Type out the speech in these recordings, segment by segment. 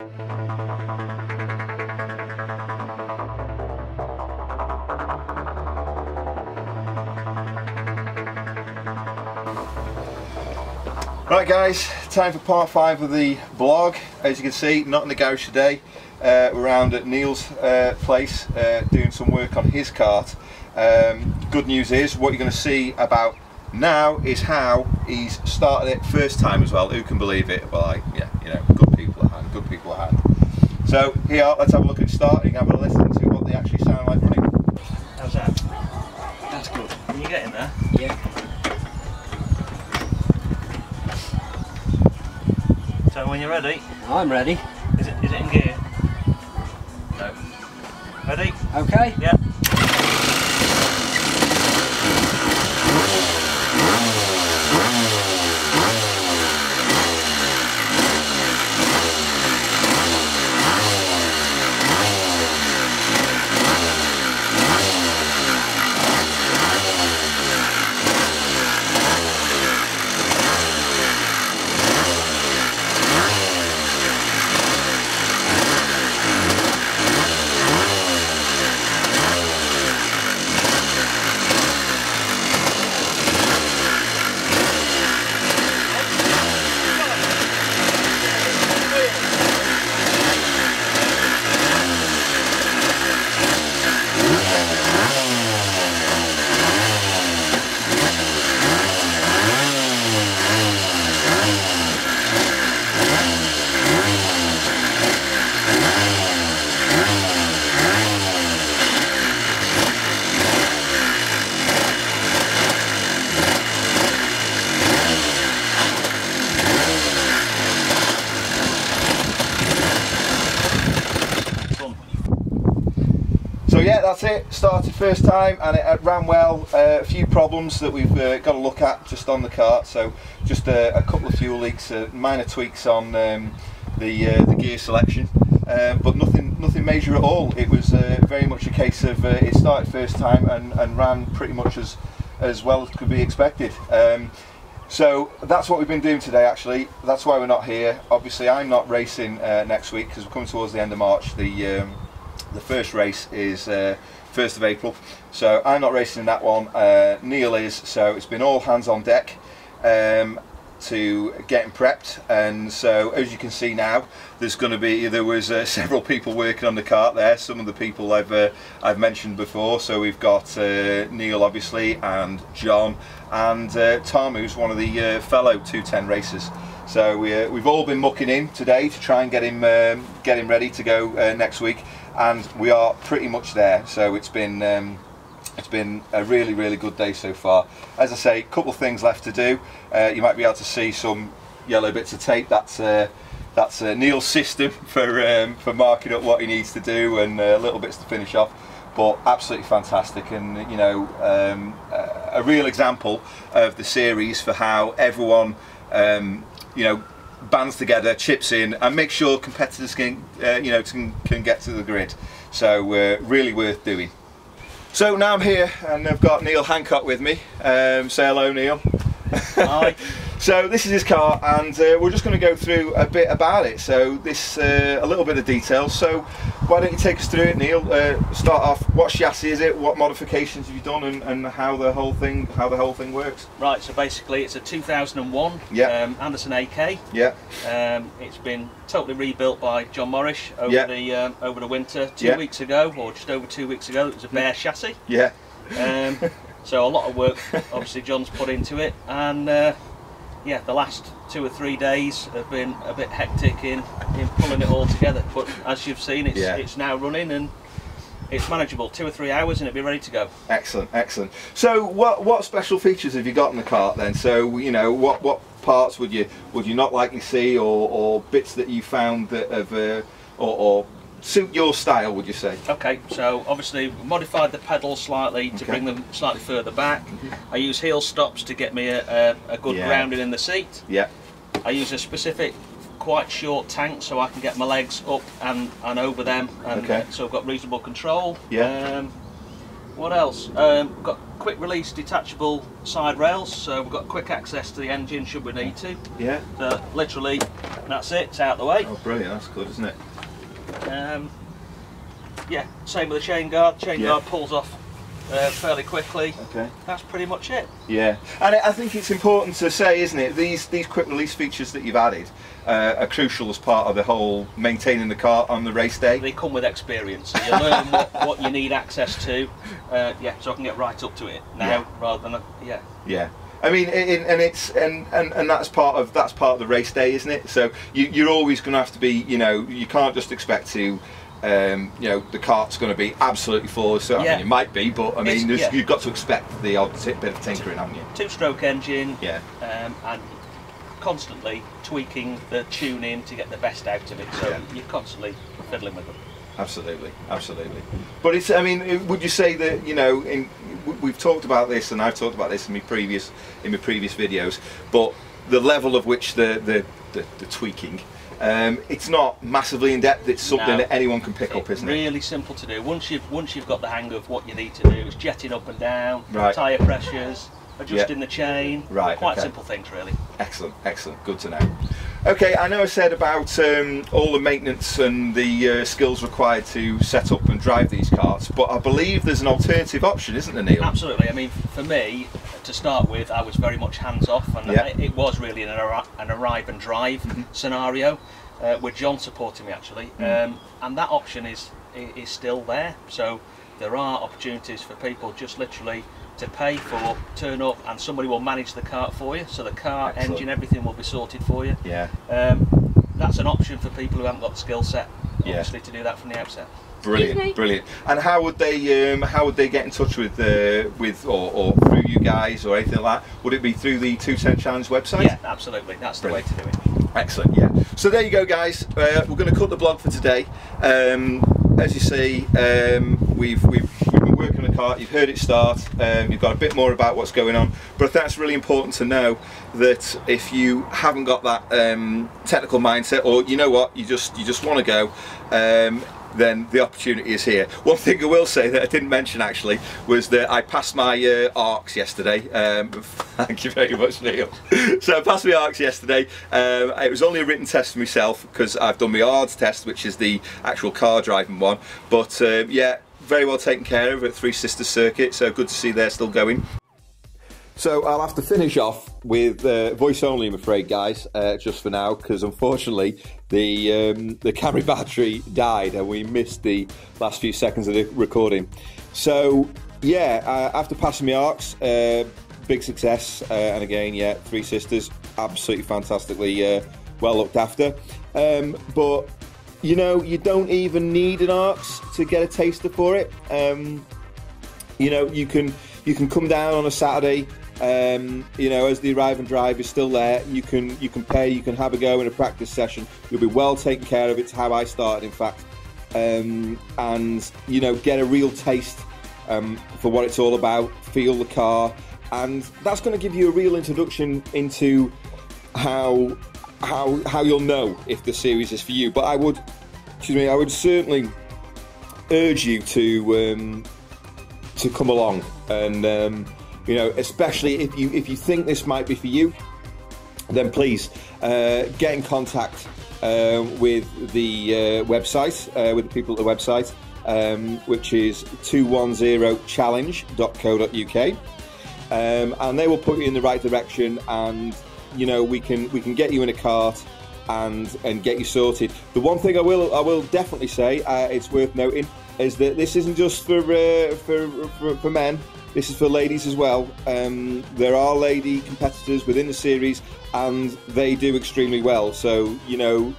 Right guys, time for part 5 of the blog. As you can see, not in the garage today. Uh, we're around at Neil's uh, place uh, doing some work on his kart. Um, good news is, what you're going to see about now is how he's started it first time as well. Who can believe it? Well, I, yeah, you know, good good people at hand. So here, let's have a look at starting, have a listen to what they actually sound like running. How's that? That's good. Can you get in there? Yeah. So when you're ready, I'm ready. is it is it in gear? No. Ready? Okay. Yeah. Done. So yeah, that's it. Started first time and it uh, ran well. Uh, a few problems that we've uh, got to look at just on the kart. So just a, a couple of fuel leaks, uh, minor tweaks on um, the uh, the gear selection, um, but nothing nothing major at all. It was uh, very much a case of uh, it started first time and, and ran pretty much as as well as could be expected. Um, so that's what we've been doing today actually. That's why we're not here. Obviously I'm not racing next week because we're coming towards the end of March. The um, the first race is uh, 1st of April. So I'm not racing in that one. Uh, Neil is. So it's been all hands on deck um, to getting prepped. And so as you can see now, there's going to be there was uh, several people working on the kart there. Some of the people I've uh, I've mentioned before. So we've got uh, Neil obviously and John and uh, Tom, who's one of the uh, fellow 210 racers. So we, uh, we've all been mucking in today to try and get him um, get him ready to go next week, and we are pretty much there. So it's been um, it's been a really really good day so far. As I say, a couple things left to do. Uh, you might be able to see some yellow bits of tape. That's uh, that's uh, Neil's system for um, for marking up what he needs to do and uh, little bits to finish off. But absolutely fantastic, and you know, um, a a real example of the series for how everyone, um, you know, bands together, chips in, and make sure competitors can, uh, you know, can, can get to the grid. So uh, really worth doing. So now I'm here, and I've got Neil Hancock with me. Um, say hello, Neil. Hi. So this is his car, and uh, we're just going to go through a bit about it. So this, uh, a little bit of details. So why don't you take us through it, Neil? Uh, start off. What chassis is it? What modifications have you done, and, and how the whole thing, how the whole thing works? Right, so basically it's a 2001 Yeah. um, Anderson AK. Yeah, Um, it's been totally rebuilt by John Morris over Yeah. the um, over the winter. Two Yeah. weeks ago, or just over two weeks ago, it was a bare chassis. yeah, Um, so a lot of work, obviously, John's put into it, and uh, yeah, the last two or three days have been a bit hectic in, in pulling it all together. But as you've seen, it's Yeah. it's now running and it's manageable. Two or three hours, and it'll be ready to go. excellent, excellent. So what what special features have you got in the kart then? So you know what what parts would you would you not likely see, or, or bits that you found that have uh, or, or suit your style? Would you say? Okay, so obviously modified the pedals slightly to Okay. bring them slightly further back. I use heel stops to get me a, a, a good Yeah. grounding in the seat. Yeah, I use a specific quite short tank so I can get my legs up and, and over them and Okay. so I've got reasonable control. Yeah. Um, What else? Um, got quick release detachable side rails, so we've got quick access to the engine should we need to. Yeah. So literally, that's it. It's out the way. Oh, brilliant. That's good, isn't it? Um, yeah, same with the chain guard. Chain Yeah. guard pulls off uh, fairly quickly. Okay. That's pretty much it. Yeah, and I think it's important to say, isn't it? These these quick release features that you've added uh, are crucial as part of the whole maintaining the car on the race day. They come with experience. So you learn what, what you need access to. Uh, yeah, so I can get right up to it now Yeah. rather than yeah. Yeah. I mean, it, and it's and, and, and that's part of that's part of the race day, isn't it? So you, you're always going to have to be, you know, you can't just expect to, um, you know, the kart's going to be absolutely full. So, I mean, it might be, but I mean, yeah. you've got to expect the odd t- bit of tinkering, haven't you? Two-stroke engine. Yeah. Um, and constantly tweaking the tuning to get the best out of it. So Yeah. you're constantly fiddling with them. Absolutely, absolutely. But it's, I mean, would you say that you know, in we've talked about this, and I've talked about this in my previous in my previous videos, but the level of which the the, the, the tweaking, um, it's not massively in depth. It's something No. that anyone can pick up, isn't it? really simple to do. Once you've once you've got the hang of what you need to do, it's jetting up and down, Right. tyre pressures, adjusting the chain. Right, Quite okay. simple things, really. Excellent, excellent. Good to know. Okay, I know I said about um, all the maintenance and the uh, skills required to set up and drive these karts, but I believe there's an alternative option, isn't there, Neil? Absolutely. I mean, for me, to start with, I was very much hands off, and Yeah. it, was really an, arri- an arrive and drive scenario uh, with John supporting me actually, um, and that option is is still there. So there are opportunities for people just literally to pay for, turn up, and somebody will manage the kart for you. So the car, Excellent. engine, everything will be sorted for you. Yeah. Um, that's an option for people who haven't got the skill set, Yeah. to do that from the outset. Brilliant, brilliant. And how would they um, how would they get in touch with uh, with or, or through you guys or anything like that? Would it be through the 210 Challenge website? Yeah, absolutely. That's the way to do it. Excellent, yeah. So there you go, guys. Uh, we're going to cut the blog for today. Um, as you see, um, we've, we've, we've been working on the kart. You've heard it start. Um, you've got a bit more about what's going on. But that's really important to know that if you haven't got that um, technical mindset, or you know what, you just you just want to go. Um, then the opportunity is here. One thing I will say that I didn't mention actually was that I passed my uh, ARKS yesterday. Um, thank you very much, Neil. so I passed my ARKS yesterday. Um, it was only a written test for myself because I've done my ARDS test, which is the actual car driving one. But um, yeah, very well taken care of at Three Sisters Circuit. So good to see they're still going. So I'll have to finish off with uh, voice only, I'm afraid, guys, uh, just for now, because unfortunately the um, the camera battery died and we missed the last few seconds of the recording. So yeah, uh, after passing my ARKS, uh, big success, uh, and again, yeah, three sisters, absolutely fantastically uh, well looked after. Um, but you know, you don't even need an ARKS to get a taster for it. Um, you know you can you can come down on a Saturday. Um, you know, as the arrive and drive is still there, you can you can pay, you can have a go in a practice session. You'll be well taken care of. It's how I started, in fact, um, and you know, get a real taste um, for what it's all about. Feel the car, and that's going to give you a real introduction into how how how you'll know if the series is for you. But I would, excuse me, I would certainly urge you to um, to come along and um, you know especially if you if you think this might be for you then please uh, get in contact uh, with the uh, website uh, with the people at the website um, which is 210challenge.co.uk um, and they will put you in the right direction and you know we can we can get you in a kart and and get you sorted. The one thing i will i will definitely say uh, it's worth noting is that this isn't just for uh, for, for for men. This is for ladies as well. Um, there are lady competitors within the series and they do extremely well. So you know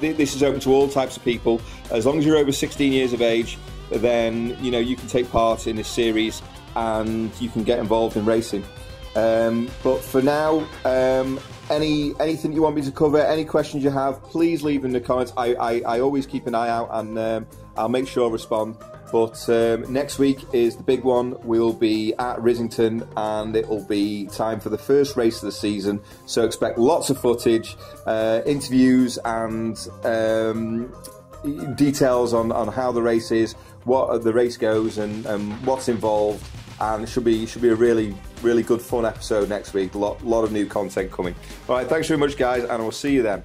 th- this is open to all types of people. As long as you're over 16 years of age then you know you can take part in this series and you can get involved in racing um, but for now um, any anything you want me to cover any questions you have please leave in the comments. I, I, I always keep an eye out and um, i'll make sure i respond. But um, next week is the big one. We'll be at Rissington and it will be time for the first race of the season. So expect lots of footage uh, interviews and um, details on, on how the race is, what the race goes, and, and what's involved. And it should be should be a really really good fun episode next week. A lot lot of new content coming. All right, thanks very much, guys, and I will see you then.